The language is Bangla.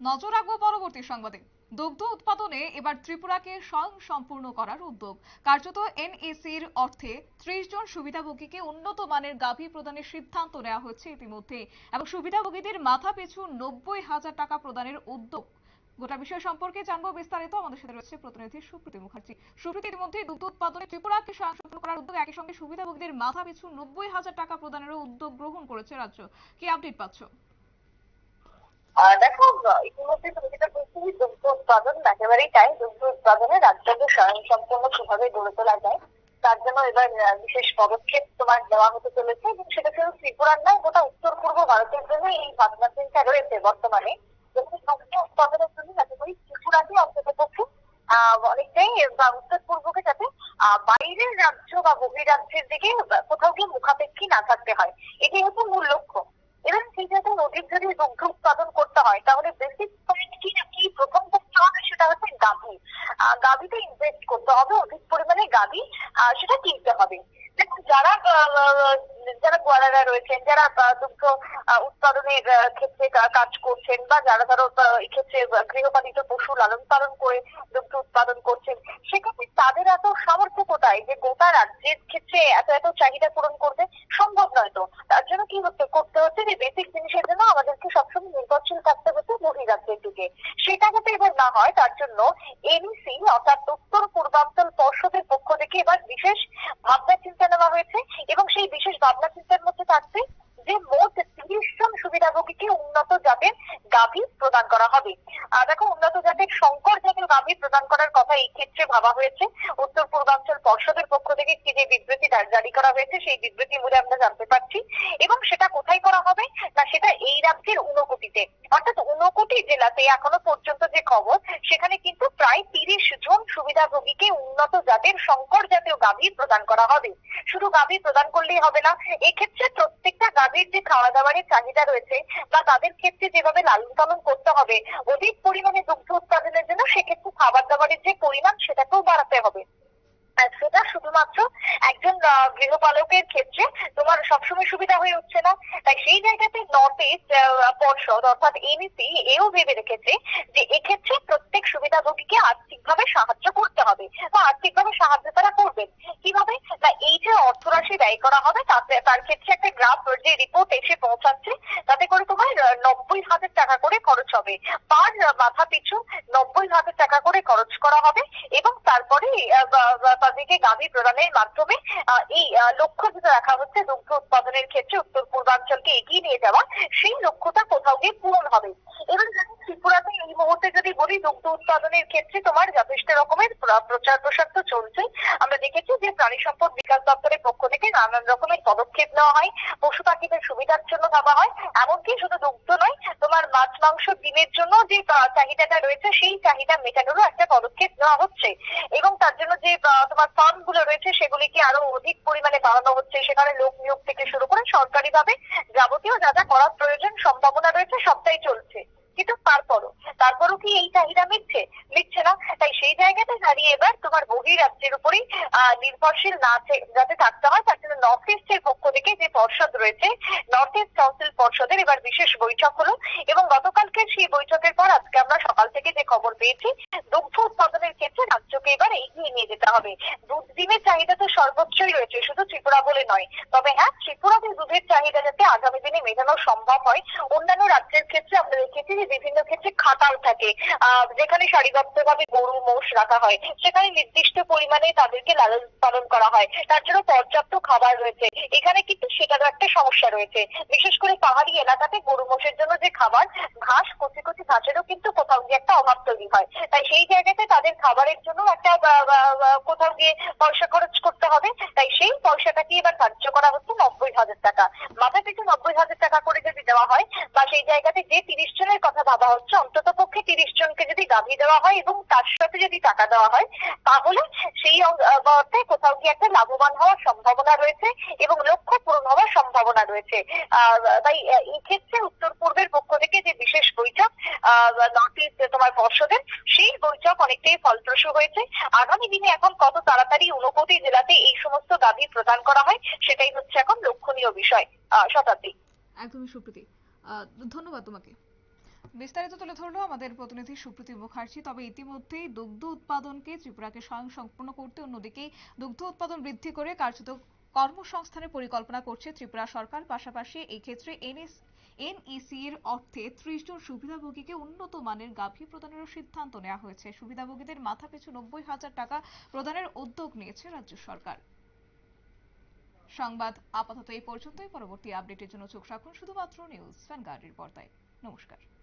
নজর রাখব পরবর্তী সংবাদে। দুগ্ধ উৎপাদনে এবার ত্রিপুরাকে স্বয়ং সম্পূর্ণ করার উদ্যোগ। কার্যত এনএসির অর্থে ত্রিশ জন সুবিধাভোগীকে উন্নত মানের গাভী প্রদানের সিদ্ধান্ত নেওয়া হয়েছে ইতিমধ্যে এবং সুবিধাভোগীদের মাথা পিছু নব্বই হাজার টাকা প্রদানের উদ্যোগ। গোটা বিষয় সম্পর্কে জানব বিস্তারিত। আমাদের সাথে রয়েছে প্রতিনিধি সুপ্রীতি মুখার্জি। সুপ্রীতি, ইতিমধ্যে দুগ্ধ উৎপাদনে ত্রিপুরাকে স্বয়ং সম্পূর্ণ করার উদ্যোগ। একই সঙ্গে সুবিধাভোগীদের মাথা পিছু নব্বই হাজার টাকা প্রদানেরও উদ্যোগ গ্রহণ করেছে রাজ্য। কি আপডেট পাচ্ছ? দেখো, ইতিমধ্যে তুমি যেটা বলছি দুগ্ধ উৎপাদন একেবারেই তাই, দুগ্ধ উৎপাদনে রাজ্যকে স্বয়ংসম্পূর্ণ কীভাবে গড়ে তোলা যায়। তার জন্য এবার বিশেষ পদক্ষেপ তোমার নেওয়া হতে চলেছে। এবং সেটা শুধু ত্রিপুরার নয়, গোটা উত্তর পূর্ব ভারতের জন্য এই ভাবনা চিন্তা রয়েছে বর্তমানে। দুগ্ধ উৎপাদনের জন্য যাতে করে ত্রিপুরাকে অন্তত পক্ষে অনেকটাই, বা উত্তর পূর্বকে যাতে বাইরের রাজ্য বা বহিরাজ্যের দিকে কোথাও গিয়ে মুখাপেক্ষী না থাকতে হয়। এটাই হচ্ছে মূল লক্ষ্য। এবং সেই জায়গায় অধিক যদি দুগ্ধ উৎপাদন করতে হয়, তাহলে বেসিক পয়েন্ট কি না কি প্রথম করতে হবে সেটা হচ্ছে গাভী। গাভীতে ইনভেস্ট করতে হবে, অধিক পরিমাণে গাভী সেটা কিনতে হবে। দেখুন, যারা যারা গোয়ালারা রয়েছেন, যারা দুগ্ধ উৎপাদনের ক্ষেত্রে কাজ করছেন বা যারা, ধরো এক্ষেত্রে গৃহপালিত পশু লালন পালন করে দুগ্ধ উৎপাদন করছেন, সেক্ষেত্রে তাদের এত সামর্থ্য কোথায় যে গোটা রাজ্যের ক্ষেত্রে এত এত চাহিদা পূরণ করবে? সম্ভব নয় তো। তার জন্য কি হচ্ছে যে বেসিক জিনিসের জন্য আমাদেরকে সবসময় নির্ভরশীল থাকতে হচ্ছে বহিরাজ্যের দিকে সেটা যাতে এবার না হয় তার জন্য এনইসি অর্থাৎ উত্তর পূর্বাঞ্চল পর্ষদের পক্ষ থেকে এবার বিশেষ ভাবনা চিন্তা নেওয়া হয়েছে এবং সেই বিশেষ ভাবনা চিন্তার মধ্যে থাকছে যে মোট তিরিশ জন সুবিধাভোগীকে উন্নত জাতের গাভী প্রদান করা হবে। আহ, দেখো উন্নত জাতের সংকর জাতের গাভী প্রদান করার কথা এই ক্ষেত্রে ভাবা হয়েছে। উত্তর পূর্বাঞ্চল পর্ষদের পক্ষ থেকে একটি যে বিবৃতি জারি করা হয়েছে সেই বিবৃতি মূলে আমরা জানতে পারছি এবং সেটা সেটা এই রাজ্যের ঊনকোটিতে। অর্থাৎ ঊনকোটি জেলাতে এখনও পর্যন্ত যে খবর, সেখানে কিন্তু প্রায় তিরিশ জন সুবিধাভোগীকে উন্নত জাতের সংকর জাতীয় গাভী প্রদান করা হবে। শুধু গাভী প্রদান করলেই হবে না, এক্ষেত্রে প্রত্যেকটা গাভীর যে খাওয়া দাওয়ারের চাহিদা রয়েছে বা তাদের ক্ষেত্রে যেভাবে লালন পালন করতে হবে, অধিক পরিমাণে দুগ্ধ উৎপাদনের জন্য সেক্ষেত্রে খাবার দাবারের যে পরিমাণ, সেটাকেও বাড়াতে হবে। সেটা শুধুমাত্র একজন গৃহপালকের ক্ষেত্রে তোমার সবসময় সুবিধা হয়ে উঠছে না। তাই সেই জায়গাতে নর্থ ইস্ট পর্ষদ অর্থাৎ এনইসি এও ভেবে রেখেছে যে এক্ষেত্রে প্রত্যেক সুবিধাভোগীকে আর্থিকভাবে সাহায্য করতে হবে বা আর্থিকভাবে সাহায্য তারা করবেন। কীভাবে? না এই যে অর্থরাশি ব্যয় করা হবে, তাতে তার ক্ষেত্রে একটা গ্রাফ যে রিপোর্ট এসে পৌঁছাচ্ছে, তাতে করে তোমার নব্বই হাজার টাকা করে খরচ হবে। পার মাথা পিছু নব্বই হাজার টাকা করে খরচ করা হবে এবং তারপরে তাদেরকে গাভী প্রদানের মাধ্যমে এই লক্ষ্য যেটা রাখা হচ্ছে দুগ্ধ উৎপাদনের ক্ষেত্রে উত্তর পূর্বাঞ্চলকে এগিয়ে নিয়ে যাওয়া, সেই লক্ষ্যটা কোথাও গিয়ে পূরণ হবে। দেখো ত্রিপুরাতে এই মুহূর্তে যদি বলি, দুগ্ধ উৎপাদনের ক্ষেত্রে তোমার যথেষ্ট রকমের প্রচার প্রসার তো চলছে। আমরা দেখেছি যে প্রাণী সম্পদ বিকাশ দপ্তরের পক্ষ থেকে নানান রকমের পদক্ষেপ নেওয়া হয়, পশু পাখিদের সুবিধার জন্য ভাবা হয়, এমনকি শুধু দুগ্ধ নয়, তোমার মাছ, মাংস, ডিমের জন্য যে চাহিদাটা রয়েছে, সেই চাহিদা মেটানোরও একটা পদক্ষেপ নেওয়া হচ্ছে। এবং তার জন্য যে তোমার ফার্মগুলো রয়েছে সেগুলিকে আরও অধিক পরিমাণে বাড়ানো হচ্ছে? সেখানে লোক নিয়োগ থেকে শুরু করে সরকারি ভাবে যাবতীয় যা যা করার প্রয়োজন সম্ভাবনা রয়েছে, সবটাই চলছে। কিন্তু তারপরও তারপরও কি এই চাহিদা মিটছে? মিটছে না। তাই সেই জায়গাতে দাঁড়িয়ে এবার তোমার বহিরাজ্যের উপরেই নির্ভরশীল না যাতে থাকতে হয়, তার জন্য নর্থ ইস্টের পক্ষ থেকে যে পর্ষদ রয়েছে নর্থ ইস্ট কাউন্সিল পর্ষদের এবার বিশেষ বৈঠক হলো এবং গতকালকে সেই বৈঠকের পর আজকে আমরা সকাল থেকে যে খবর পেয়েছি, দুগ্ধ উৎপাদনের ক্ষেত্রে রাজ্যকে এবার এগিয়ে নিয়ে যেতে হবে। দুধ ডিমের চাহিদা তো সর্বোচ্চই রয়েছে, শুধু ত্রিপুরা বলে নয়। তবে হ্যাঁ ত্রিপুরাতে দুধের চাহিদা যাতে আগামী দিনে মেটানো সম্ভব হয়, অন্যান্য রাজ্যের ক্ষেত্রে আমরা দেখেছি যে বিভিন্ন ক্ষেত্রে খাতাল থাকে। যেখানে সারিবদ্ধ ভাবে গরু, মোষ রাখা হয়, সেখানে নির্দিষ্ট পরিমাণে তাদেরকে লালন পালন করা হয়। তার জন্য পর্যাপ্ত খাবার রয়েছে। এখানে কিন্তু সেটারও একটা সমস্যা রয়েছে। বিশেষ করে পাহাড়ি এলাকাতে গরু, মোষের জন্য যে খাবার, ঘাস, কচি কচি ঘাসেরও কিন্তু কোথাও গিয়ে একটা অভাব তৈরি হয়। তাই সেই জায়গাতে তাদের খাবারের জন্য একটা কোথাও গিয়ে পয়সা খরচ করতে হবে। তাই সেই পয়সাটাকে এবার ধার্য করা হচ্ছে নব্বই হাজার টাকা। মাথা পিছু নব্বই হাজার টাকা করে যদি দেওয়া হয় বা সেই জায়গাতে যে তিরিশ জনের কথা ভাবা হচ্ছে অন্তত পক্ষে তিরিশ জনকে যদি গাভী দেওয়া হয় এবং তার সাথে যদি টাকা দেওয়া হয় তাহলে সেই অর্থে কোথাও গিয়ে একটা লাভবান হওয়ার সম্ভাবনা রয়েছে এবং লক্ষ্য পূরণ হওয়ার সম্ভাবনা রয়েছে। তাই আহ, এই ক্ষেত্রে উত্তর পূর্বের পক্ষ থেকে যে বিশেষ বৈঠক নর্থ ইস্ট তোমার পর্ষদের সেই বৈঠক অনেকটাই ফলপ্রসূ হয়েছে। আগামী দিনে এখন কত তাড়াতাড়ি ঊনকোটি জেলাতে এই সমস্ত গাভী প্রদান করা হয় সেটাই হচ্ছে এখন লক্ষণীয় বিষয় শতাব্দী। একদমই সুপ্রীতি। ধন্যবাদ তোমাকে। বিস্তারিত তুলে ধরলো আমাদের প্রতিনিধি সুপ্রীতি মুখার্জি। তবে ইতিমধ্যেই দুগ্ধ উৎপাদনকে ত্রিপুরাকে স্বয়ং সম্পূর্ণ করতে অন্যদিকে দুগ্ধ উৎপাদন বৃদ্ধি করে কার্যত কর্মসংস্থানের পরিকল্পনা করছে ত্রিপুরা সরকার। পাশাপাশি এই ক্ষেত্রে এনএস, এনইসি এর অর্থে ত্রিশ জন সুবিধাভোগীকে উন্নত মানের গাভী প্রদানেরও সিদ্ধান্ত নেওয়া হয়েছে। সুবিধাভোগীদের মাথা পিছু নব্বই হাজার টাকা প্রদানের উদ্যোগ নিয়েছে রাজ্য সরকার। সংবাদ আপাতত এই পর্যন্তই। পরবর্তী আপডেটের জন্য চোখ রাখুন শুধুমাত্র নিউজ ভ্যানগার্ডের পর্দায়। নমস্কার।